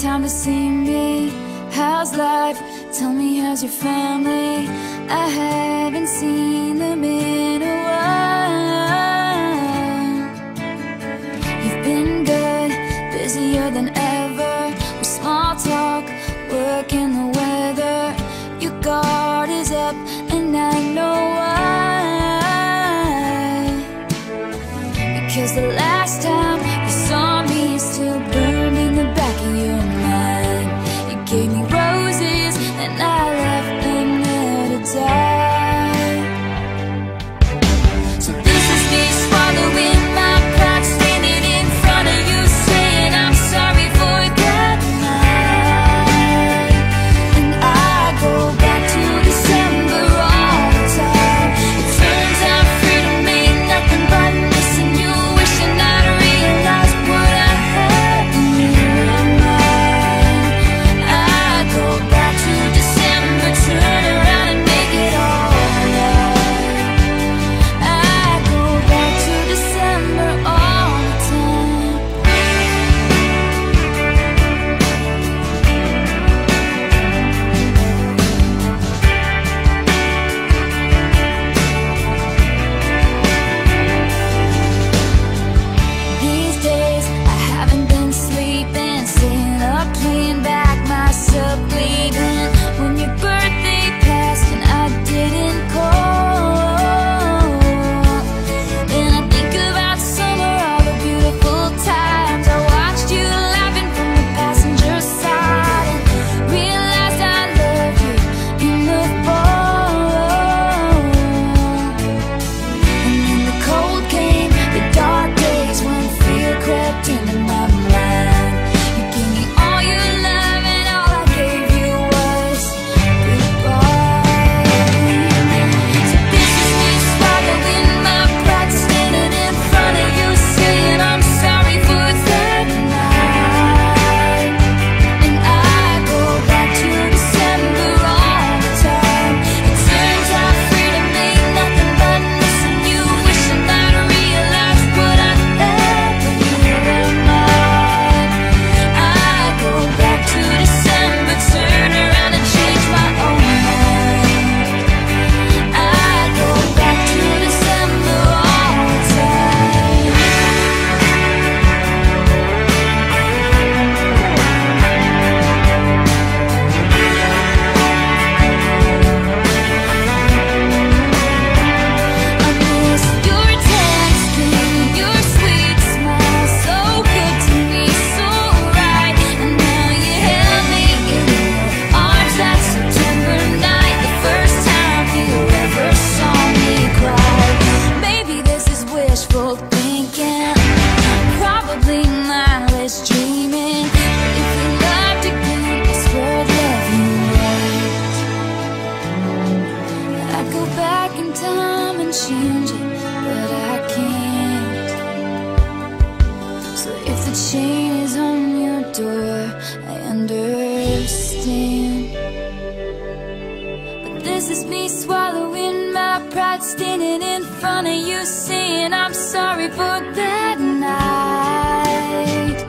time to see me? How's life? Tell me how's your family? I haven't seen them in a while You've been good, busier than ever With small talk, work and the weather Your guard is up and I know why Because the The chain is on your door, I understand. But this is me swallowing my pride Standing in front of you saying I'm sorry for that night.